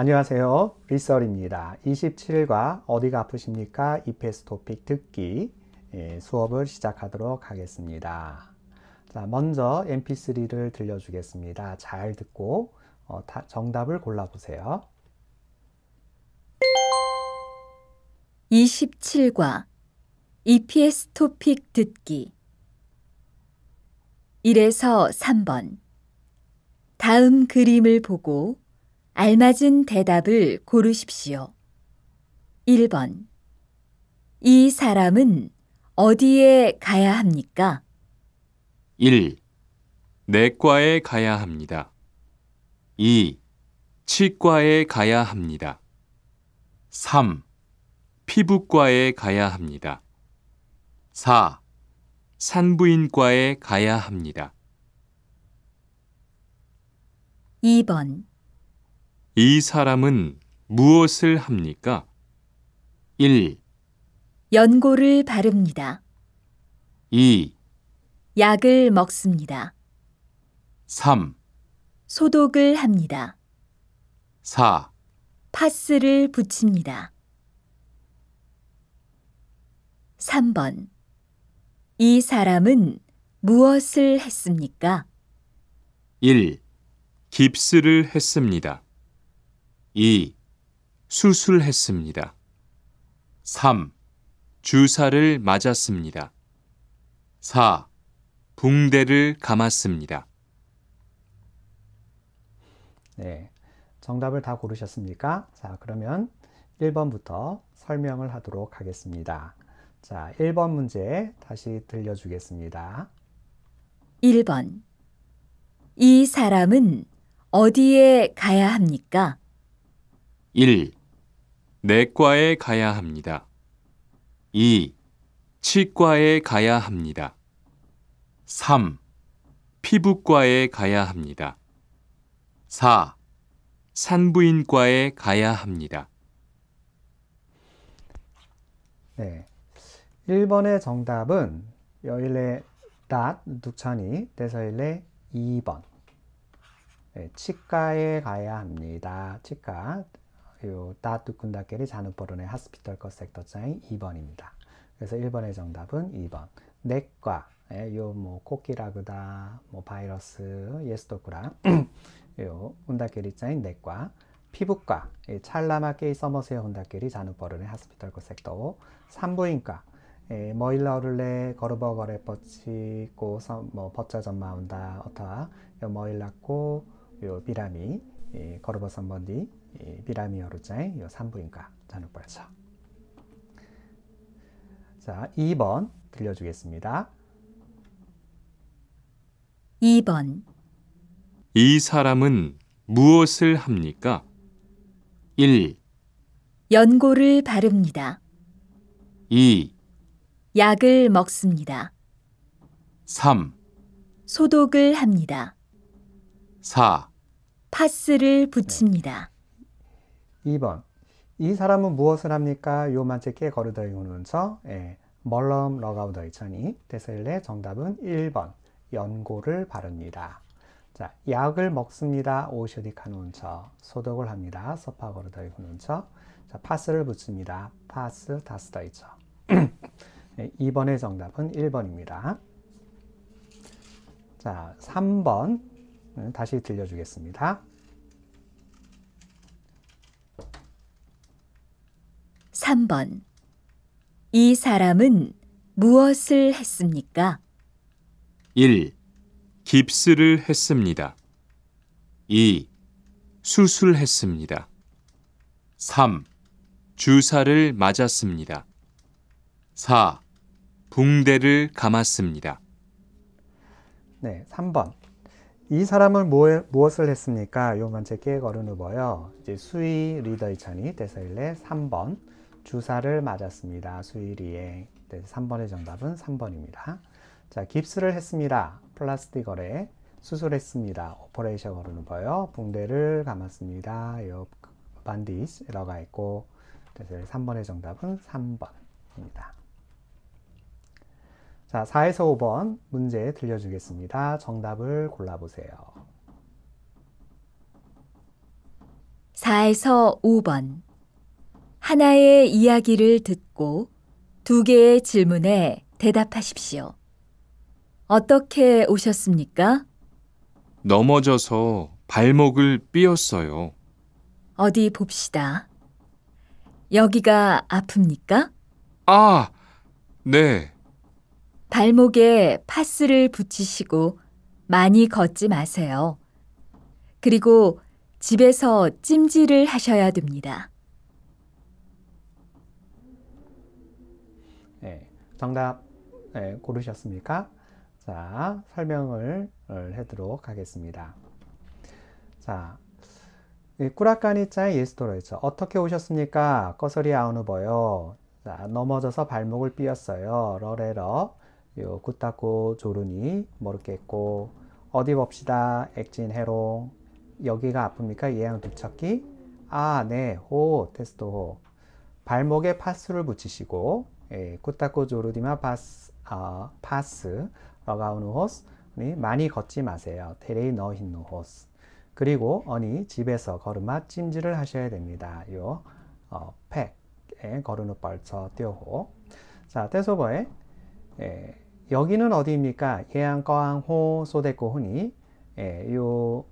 안녕하세요. 리설입니다. 27과 어디가 아프십니까? EPS 토픽 듣기 예, 수업을 시작하도록 하겠습니다. 자, 먼저 mp3를 들려주겠습니다. 잘 듣고 어, 다, 정답을 골라보세요. 27과 EPS 토픽 듣기 1에서 3번 다음 그림을 보고 알맞은 대답을 고르십시오. 1번 이 사람은 어디에 가야 합니까? 1. 내과에 가야 합니다. 2. 치과에 가야 합니다. 3. 피부과에 가야 합니다. 4. 산부인과에 가야 합니다. 2번 이 사람은 무엇을 합니까? 1, 연고를 바릅니다. 2, 약을 먹습니다. 3, 소독을 합니다. 4. 파스를 붙입니다. 3번 이 사람은 무엇을 했습니까? 1. 깁스를 했습니다. 2. 수술했습니다. 3. 주사를 맞았습니다. 4. 붕대를 감았습니다. 네, 정답을 다 고르셨습니까? 자, 그러면 1번부터 설명을 하도록 하겠습니다. 자, 1번 문제 다시 들려주겠습니다. 1번 이 사람은 어디에 가야 합니까? 1. 내과에 가야 합니다. 2. 치과에 가야 합니다. 3. 피부과에 가야 합니다. 4. 산부인과에 가야 합니다. 네. 1번의 정답은 여일레 닷 두천이 대서일레 2번. 네, 치과에 가야 합니다. 치과 요 따뚜쿤다케리 자누포르네 하스피털 컷 섹터 짜인 2번입니다. 그래서 1번의 정답은 2번. 내과, 예, 요뭐 코끼라그다, 뭐 바이러스, 예스토쿠라, 요 혼다케리 짜인 내과. 피부과, 찰라마 케이 서머세어 혼다케리 자누포르네 하스피털 컷 섹터 산부인과, 에, 머일러를레 거르버거레 뻗치 고 뭐 버짜 전마운다 어타 요 머일라코 요 비라미 거르버 선번디 비라미 어루자의 요 산부인과 잔혹발사. 자, 2번 들려주겠습니다. 2번 이 사람은 무엇을 합니까? 1, 연고를 바릅니다. 2, 약을 먹습니다. 3, 소독을 합니다. 4, 파스를 붙입니다. 2번. 이 사람은 무엇을 합니까? 요만체케 거르더이 오는서 예, 멀럼 러가우더 이 천이 데셀레 정답은 1번. 연고를 바릅니다. 자, 약을 먹습니다. 오셔디 카논처. 소독을 합니다. 서파 거르더이 후는처. 자, 파스를 붙입니다. 파스 다스더 이처. 예, 2번의 정답은 1번입니다. 자, 3번 다시 들려주겠습니다. 3번 이 사람은 무엇을 했습니까? 1. 깁스를 했습니다. 2. 수술했습니다. 3. 주사를 맞았습니다. 4. 붕대를 감았습니다. 네, 3번. 이 사람은 뭐, 무엇을 했습니까? 요만체 깨거르는 거요. 이제 수위 리더이 찬이 대사일레 3번. 주사를 맞았습니다. सुई लिएँ. 네, 3번의 정답은 3번입니다. 자, 깁스를 했습니다. प्लास्टर गरें. 수술했습니다. operation गर्नुभयो. 붕대를 감았습니다. यो bandage लगाएको. 그래서 3번의 정답은 3번입니다. 자, 4에서 5번 문제 들려주겠습니다. 정답을 골라보세요. 4에서 5번. 하나의 이야기를 듣고 두 개의 질문에 대답하십시오. 어떻게 오셨습니까? 넘어져서 발목을 삐었어요. 어디 봅시다. 여기가 아픕니까? 아, 네. 발목에 파스를 붙이시고 많이 걷지 마세요. 그리고 집에서 찜질을 하셔야 됩니다. 네, 정답 네, 고르셨습니까? 자, 설명을 해도록 하겠습니다. 자, कुराकानी चाहिँ यस्तो रहेछ. 어떻게 오셨습니까? कसरी आउनुभयो. 자, 넘어져서 발목을 삐었어요. 러레러. 요 구타코 조르니 모르겠고 어디 봅시다. 액진 해롱. 여기가 아픕니까? 예양 두척기. 아, 네. 호 테스트 호. 발목에 파스를 붙이시고 예, 구타코 조르디마 파스 아, 파스 러가우누 호스 많이 걷지 마세요. 테레이 너힌누 호스. 그리고 어니 집에서 걸음마 찜질을 하셔야 됩니다. 요 어, 팩에 걸음을 벌쳐 띄우고 자 떼소버에 예, 여기는 어디입니까? 예안 꺼앙 호 소데코 훈이 예, 요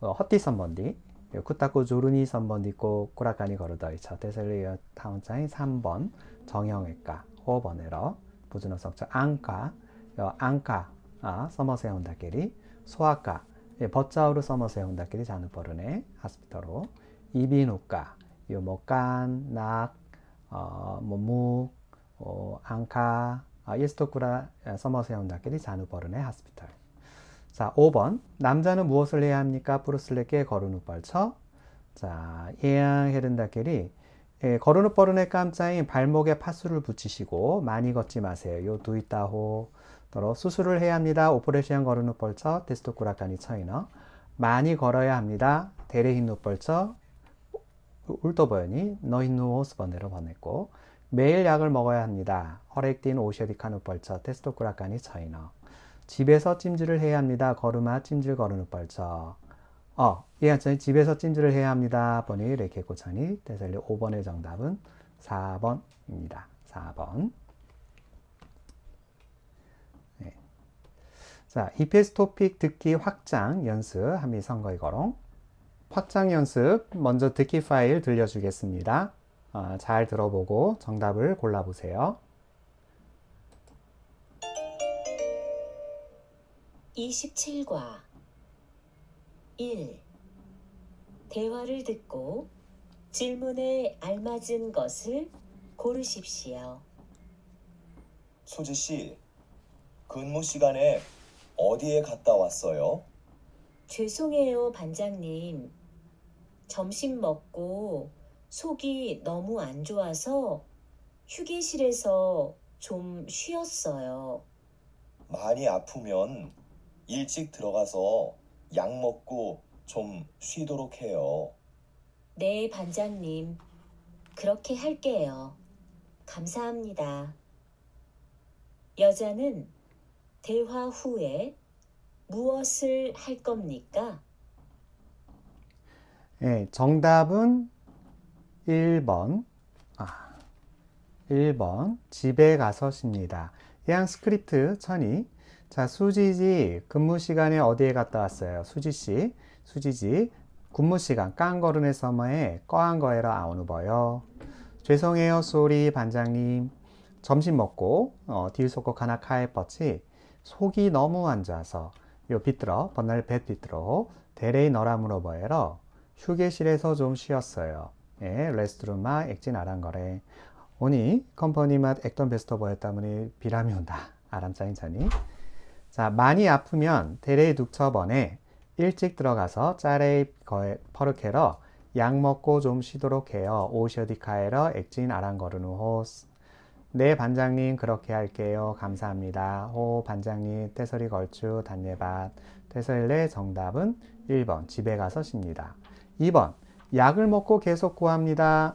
어, 헛디 선번디 쿠타코 조르니 선번디고 꾸라카니 거르더이차 테슬리어 타운짜인 3번 정형외과 호번에러 부즈노석처 안과 요 안과 아, 서머세운다끼리 소아과 예, 버짜우르 서머세운다끼리 자누버르네 하스피터로 이비인후과 요 목간 낙 어, 뭐묵 어, 안카 아, 예스토 쿠라 서머세운다끼리 자누버르네 하스피털 자, 5번. 남자는 무엇을 해야 합니까? 프루슬레께 거르누 뻘쳐. 자, 예양 헤른다끼리 예, 거르누 뻘은의 깜짝인 발목에 파수를 붙이시고 많이 걷지 마세요. 요 두이따호. 더러 수술을 해야 합니다. 오퍼레시안 거르누 뻘쳐. 테스토 쿠라카니 처이너. 많이 걸어야 합니다. 데레힌누 뻘쳐. 울도버연이 너힌누 호스번으로 보냈고 매일 약을 먹어야 합니다. 허렉딘 오셔디카누 뻘쳐. 테스토쿠라카니 처이너. 집에서 찜질을 해야 합니다. 걸음아 찜질 걸으는 뻘쳐. 어, 예, 집에서 찜질을 해야 합니다. 번이 레케 고차니 대살리 5번의 정답은 4번입니다. 4번. 네. 자, 이페스 토픽 듣기 확장 연습 한미 선거의 거롱. 확장 연습 먼저 듣기 파일 들려주겠습니다. 어, 잘 들어보고 정답을 골라보세요. 27과 1. 대화를 듣고 질문에 알맞은 것을 고르십시오. 수지 씨, 근무 시간에 어디에 갔다 왔어요? 죄송해요, 반장님. 점심 먹고 속이 너무 안 좋아서 휴게실에서 좀 쉬었어요. 많이 아프면 일찍 들어가서 약 먹고 좀 쉬도록 해요. 네, 반장님. 그렇게 할게요. 감사합니다. 여자는 대화 후에 무엇을 할 겁니까? 네, 정답은 1번. 아, 1번. 집에 가서 쉽니다. 해양 스크립트 천이. 자, 수지 जी 근무 시간에 어디에 갔다 왔어요? 수지씨. 수지지. 근무 시간 깡거른의 서머에 꺼한 거에라 아우누버요. 죄송해요, 소리 반장님. 점심 먹고 어, 딜소코 하나 카에 뻗치 속이 너무 안 좋아서 요 비틀어 번날 배 비틀어 대레이 너라 물어봐요. 휴게실에서 좀 쉬었어요. 예, 레스트룸마 액진 아란 거래. 오니 컴퍼니 맛 액던 베스터버였 다문에 비람이 온다. 아람짜인 자니. 자, 많이 아프면 대레이 둑처번에 일찍 들어가서 짜레이 거에 퍼르케러 약 먹고 좀 쉬도록 해요. 오셔디카에러 액진 아랑거르누 호스. 네, 반장님 그렇게 할게요. 감사합니다. 호 반장님 떼서리 걸추 단예밭. 떼서일레 정답은 1번 집에 가서 쉽니다. 2번 약을 먹고 계속 구합니다.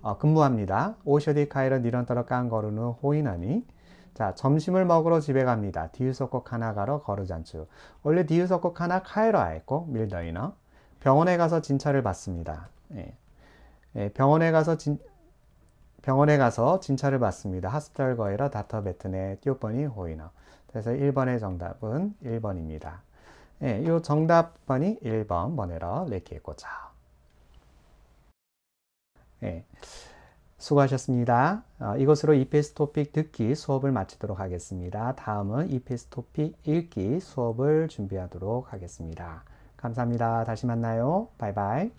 어, 근무합니다. 오셔디 카이런 니런터러 깡거르누 호인하니 자 점심을 먹으러 집에 갑니다. 디우소코 카나가로 거르잔추 원래 디우소코 카나 카이러 아했고 밀더이너 병원에 가서 진찰을 받습니다. 예. 예, 병원에 가서 진, 병원에 가서 진찰을 받습니다. 하스피탈 거이러 다터 베트네 띠오번이 호이너. 그래서 1번의 정답은 1번입니다. 예, 이 정답 번이 1번 번에러 레키에꼬자. 예, 수고하셨습니다. 어, 이것으로 EPS 토픽 듣기 수업을 마치도록 하겠습니다. 다음은 EPS 토픽 읽기 수업을 준비하도록 하겠습니다. 감사합니다. 다시 만나요. 바이바이.